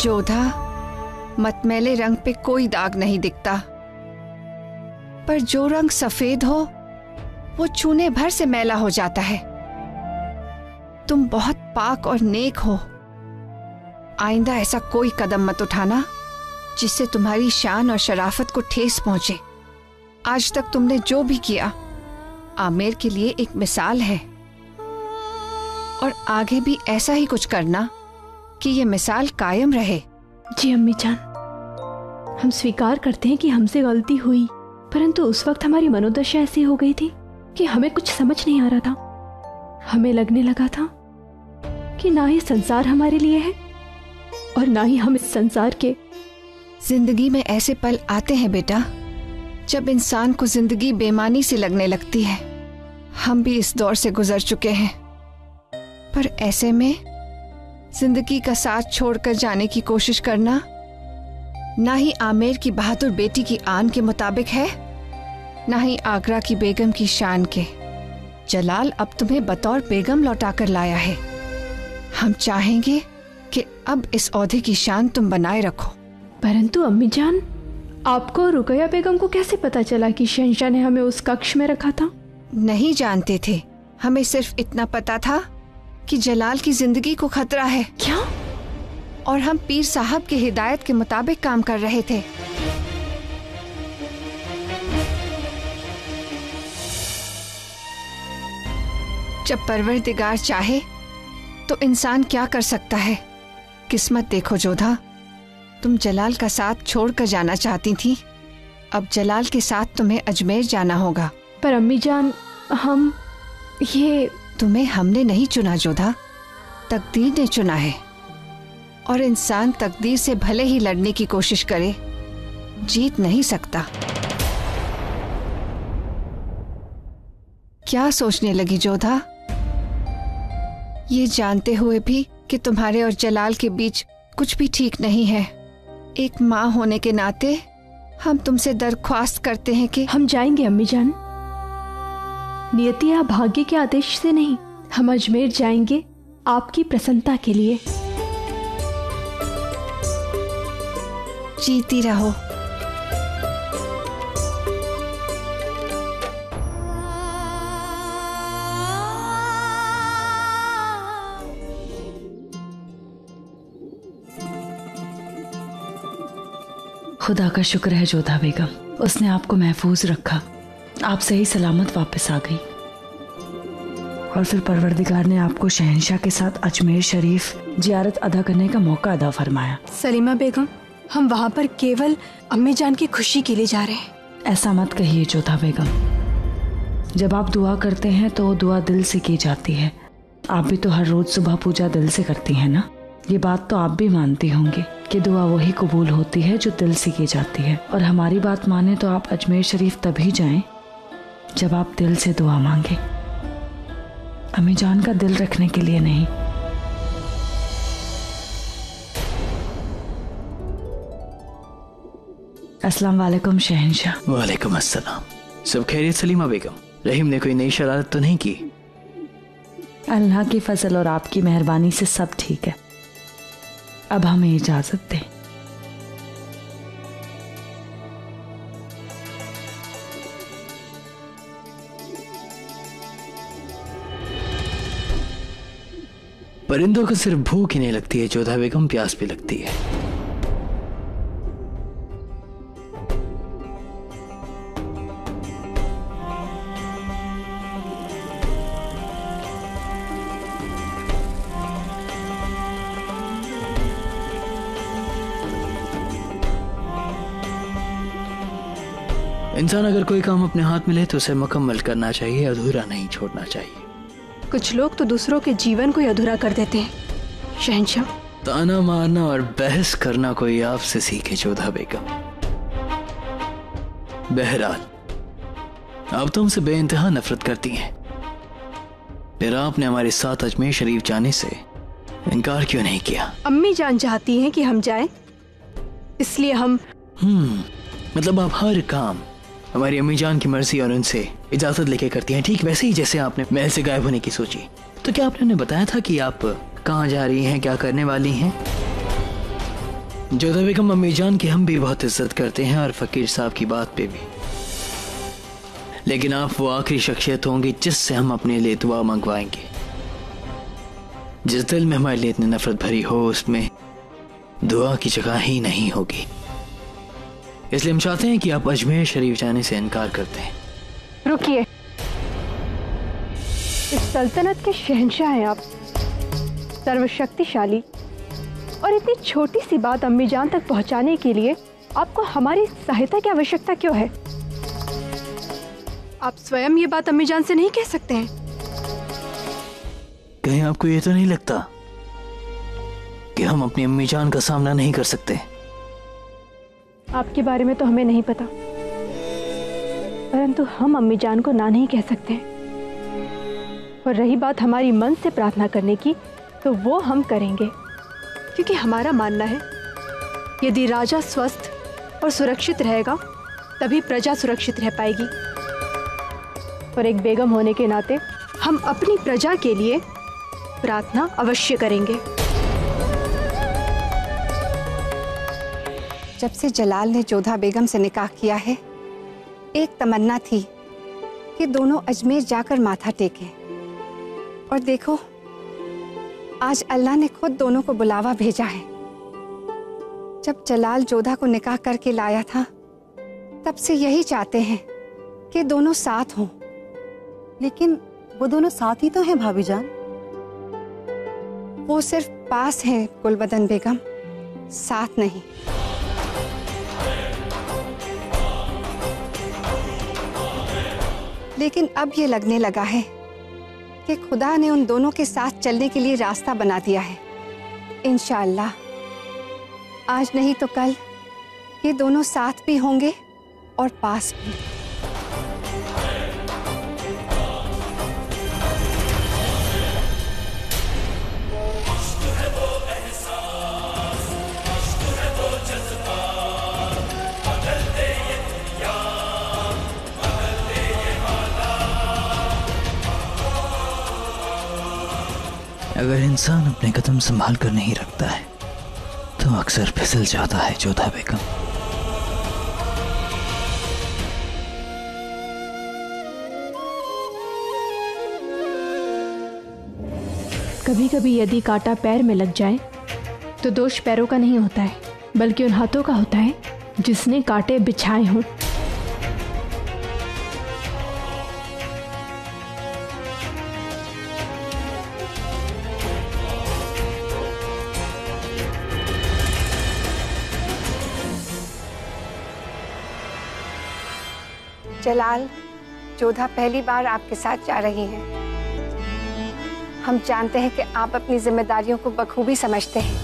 जोधा मतमेले रंग पे कोई दाग नहीं दिखता। पर जो रंग सफ़ेद हो, वो चूने भर से मैला हो जाता है। तुम बहुत पाक और नेक हो। आइंदा ऐसा कोई कदम मत उठाना, जिससे तुम्हारी शान और शराफत को ठेस पहुँचे। आज तक तुमने जो भी किया, आमिर के लिए एक मिसाल है। और आगे भी ऐसा ही कुछ करना। कि ये मिसाल कायम रहे। जी अम्मी जान हम स्वीकार करते हैं कि हमसे गलती हुई परंतु उस वक्त हमारी मनोदशा ऐसी हो गई थी कि हमें कुछ समझ नहीं आ रहा था। हमें लगने लगा था कि ना ही संसार हमारे लिए है और ना ही हम इस संसार के। ज़िंदगी में ऐसे पल आते हैं बेटा जब इंसान को ज़िंदगी बेमानी से लगने लगती है। हम भी इस दौर से गुजर चुके हैं। पर ऐसे में ज़िंदगी का साथ छोड़कर जाने की कोशिश करना ना ही आमेर की बहादुर बेटी की आन के मुताबिक है ना ही आगरा की बेगम की शान के। जलाल अब तुम्हें बतौर बेगम लौटाकर लाया है। हम चाहेंगे कि अब इस औहदे की शान तुम बनाए रखो। परंतु अम्मी जान आपको रुकैया बेगम को कैसे पता चला कि शहनशाह ने हमें उस कक्ष में रखा था? नहीं जानते थे। हमें सिर्फ़ इतना पता था कि जलाल की ज़िंदगी को खतरा है। क्या? और हम पीर साहब की हिदायत के मुताबिक काम कर रहे थे। जब परवरदिगार चाहे तो इंसान क्या कर सकता है? किस्मत देखो जोधा तुम जलाल का साथ छोड़कर जाना चाहती थी। अब जलाल के साथ तुम्हें अजमेर जाना होगा। पर अम्मी जान हम ये तुम्हें हमने नहीं चुना, जोधा। तकदीर ने चुना है। और इंसान तकदीर से भले ही लड़ने की कोशिश करे, जीत नहीं सकता। क्या सोचने लगी, जोधा? ये जानते हुए भी कि तुम्हारे और जलाल के बीच कुछ भी ठीक नहीं है। एक माँ होने के नाते हम तुमसे दरख्वास्त करते हैं कि हम जाएँगे, अम्मी जान। नियति या भाग्य के आदेश से नहीं हम अजमेर जाएँगे आपकी प्रसन्नता के लिए। जीती रहो। खुदा का शुक्र है जोधा बेगम उसने आपको महफूज रखा। आप सही सलामत वापस आ गई। और फिर परवरदिगार ने आपको शहनशाह के साथ अजमेर शरीफ जियारत अदा करने का मौका अदा फरमाया। सलीमा बेगम हम वहाँ पर केवल अम्मी जान की खुशी के लिए जा रहे हैं। ऐसा मत कहिए जोधा बेगम। जब आप दुआ करते हैं तो दुआ दिल से की जाती है। आप भी तो हर रोज सुबह पूजा दिल से करती हैं ना? ये बात तो आप भी मानती होंगी कि दुआ वही कबूल होती है जो दिल से की जाती है। और हमारी बात माने तो आप अजमेर शरीफ तभी जाएँ जब आप दिल से दुआ मांगे। अम्मी जान का दिल रखने के लिए नहीं। अस्सलाम वालेकुम शहनशाह। वालेकुम अस्सलाम। सब खैरियत सलीमा बेगम। रहीम ने कोई नई शरारत तो नहीं की? अल्लाह की फजल और आपकी मेहरबानी से सब ठीक है। अब हमें इजाज़त दें। परिंदों को सिर्फ़ भूख ही नहीं लगती है जोधा बेगम प्यास भी लगती है। इंसान अगर कोई काम अपने हाथ में ले तो उसे मुकम्मल करना चाहिए, अधूरा नहीं छोड़ना चाहिए। कुछ लोग तो दूसरों के जीवन को ही अधूरा कर देते हैं। शहनशाह। ताना मारना और बहस करना कोई आपसे सीखे जोधा बेगम। बहरहाल आप तो हमसे बे इंतहा नफरत करती हैं। फिर आपने हमारे साथ अजमेर शरीफ जाने से इनकार क्यों नहीं किया? अम्मी जान चाहती हैं कि हम जाएँ। इसलिए हम हम्म मतलब आप हर काम हमारी अम्मी जान की मर्ज़ी और उनसे इजाज़त लेके करती हैं। ठीक वैसे ही जैसे आपने महल से गायब होने की सोची। तो क्या आपने उन्हें बताया था कि आप कहाँ जा रही हैं, क्या करने वाली हैं? जोधा बेगम, अम्मी जान की हम भी बहुत इज़्ज़त करते हैं और फकीर साहब की बात पे भी। लेकिन आप वो आखिरी शख्सियत होंगी जिससे हम अपने लिए दुआ मंगवाएँगे। जिस दिल में हमारे लिए इतनी नफरत भरी हो, उसमें दुआ की जगह ही नहीं होगी। इसलिए हम चाहते हैं कि आप अजमेर शरीफ जाने से इनकार करते हैं। रुकिए। इस सल्तनत के शहंशाह हैं आप। सर्वशक्तिशाली। और इतनी छोटी सी बात अम्मी जान तक पहुँचाने के लिए आपको हमारी सहायता की आवश्यकता क्यों है? आप स्वयं ये बात अम्मी जान से नहीं कह सकते हैं। कहीं आपको ये तो नहीं लगता कि हम अपनी अम्मी जान का सामना नहीं कर सकते? आपके बारे में तो हमें नहीं पता। परंतु हम अम्मी जान को ना नहीं कह सकते। और रही बात हमारी मन से प्रार्थना करने की तो वो हम करेंगे। क्योंकि हमारा मानना है, यदि राजा स्वस्थ और सुरक्षित रहेगा, तभी प्रजा सुरक्षित रह पाएगी। और एक बेगम होने के नाते हम अपनी प्रजा के लिए प्रार्थना अवश्य करेंगे। जब से जलाल ने जोधा बेगम से निकाह किया है, एक तमन्ना थी कि दोनों अजमेर जाकर माथा टेकें। और देखो, आज अल्लाह ने खुद दोनों को बुलावा भेजा है। जब जलाल जोधा को निकाह करके लाया था, तब से यही चाहते हैं कि दोनों साथ हों। लेकिन वो दोनों साथ ही तो हैं, भाभी जान। वो सिर्फ़ पास हैं, गुलबदन बेगम, साथ नहीं। लेकिन अब ये लगने लगा है कि खुदा ने उन दोनों के साथ चलने के लिए रास्ता बना दिया है। इनशाला आज नहीं तो कल ये दोनों साथ भी होंगे और पास भी। अगर इंसान अपने कदम संभाल कर नहीं रखता है तो अक्सर फिसल जाता है जोधा बेगम। कभी कभी यदि कांटा पैर में लग जाए तो दोष पैरों का नहीं होता है, बल्कि उन हाथों का होता है, जिसने कांटे बिछाए हों। जलाल, जोधा पहली बार आपके साथ जा रही हैं। हम जानते हैं कि आप अपनी जिम्मेदारियों को बखूबी समझते हैं,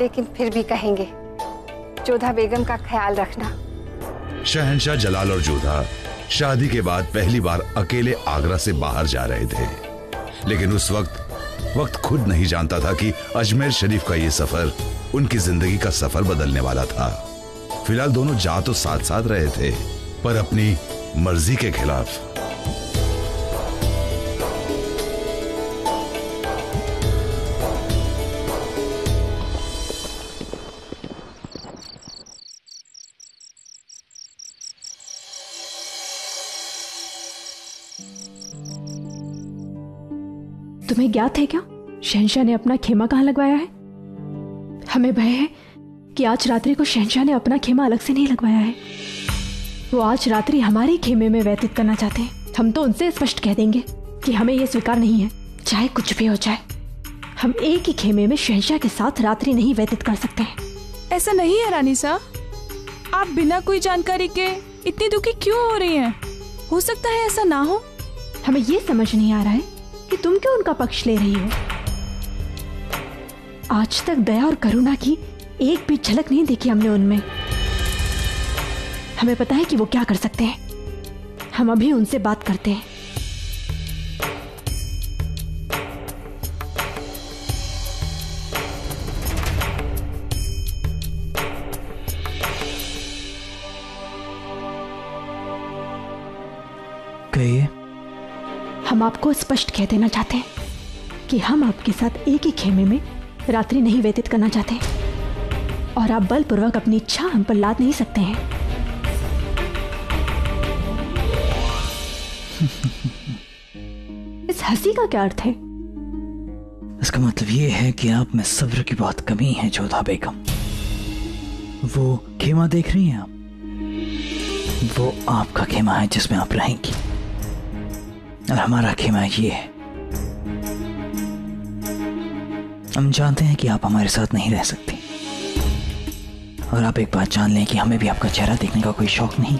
लेकिन फिर भी कहेंगे, जोधा बेगम का ख्याल रखना। शहनशाह जलाल और जोधा शादी के बाद पहली बार अकेले आगरा से बाहर जा रहे थे। लेकिन उस वक्त वक्त खुद नहीं जानता था कि अजमेर शरीफ का ये सफ़र उनकी ज़िंदगी का सफ़र बदलने वाला था। फ़िलहाल दोनों जा तो साथ साथ रहे थे। पर अपनी मर्ज़ी के खिलाफ। तुम्हें ज्ञात है क्या? शहनशाह ने अपना खेमा कहाँ लगवाया है? हमें भय है कि आज रात्रि को शहनशाह ने अपना खेमा अलग से नहीं लगवाया है। वो आज रात्रि हमारे खेमे में व्यतीत करना चाहते हैं। हम तो उनसे स्पष्ट कह देंगे कि हमें ये स्वीकार नहीं है चाहे कुछ भी हो जाए। हम एक ही खेमे में शहनशाह के साथ रात्रि नहीं व्यतीत कर सकते हैं। ऐसा नहीं है रानी साहब आप बिना कोई जानकारी के इतनी दुखी क्यों हो रही हैं? हो सकता है ऐसा ना हो। हमें ये समझ नहीं आ रहा है कि तुम क्यों उनका पक्ष ले रही हो। आज तक दया और करुणा की एक भी झलक नहीं देखी हमने उनमें। हमें पता है कि वो क्या कर सकते हैं। हम अभी उनसे बात करते हैं। कहिए। हम आपको स्पष्ट कह देना चाहते हैं कि हम आपके साथ एक ही खेमे में रात्रि नहीं व्यतीत करना चाहते। और आप बलपूर्वक अपनी इच्छा हम पर लाद नहीं सकते हैं। इस हँसी का क्या अर्थ है? इसका मतलब ये है कि आप में सब्र की बहुत कमी है, जोधा बेगम। वो खेमा देख रही हैं आप? वो आपका खेमा है जिसमें आप रहेंगी। और हमारा खेमा ये है। हम जानते हैं कि आप हमारे साथ नहीं रह सकती। और आप एक बात जान लें कि हमें भी आपका चेहरा देखने का कोई शौक नहीं।